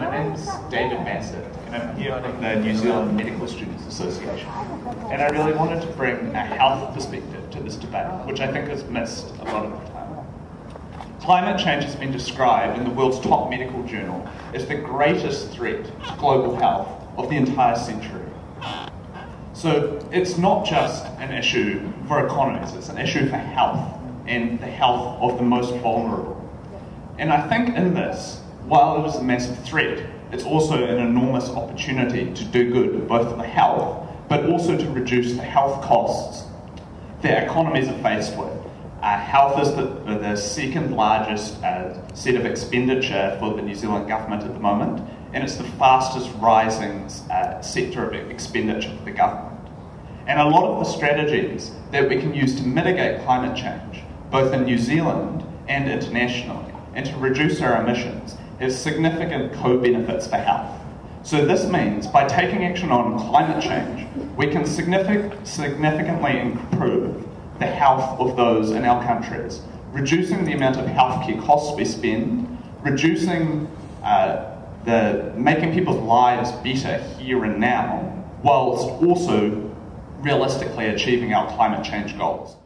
My name's David Bassett, and I'm here from the New Zealand Medical Students Association. And I really wanted to bring a health perspective to this debate, which I think has missed a lot of the time. Climate change has been described in the world's top medical journal as the greatest threat to global health of the entire century. So it's not just an issue for economies, it's an issue for health and the health of the most vulnerable. And I think in this, while it is a massive threat, it's also an enormous opportunity to do good, both for the health, but also to reduce the health costs that economies are faced with. Uh, health is the, the second largest uh, set of expenditure for the New Zealand government at the moment, and it's the fastest rising uh, sector of expenditure for the government. And a lot of the strategies that we can use to mitigate climate change, both in New Zealand and internationally, and to reduce our emissions, has significant co-benefits for health. So this means by taking action on climate change, we can signific significantly improve the health of those in our countries, reducing the amount of healthcare costs we spend, reducing uh, the making people's lives better here and now, whilst also realistically achieving our climate change goals.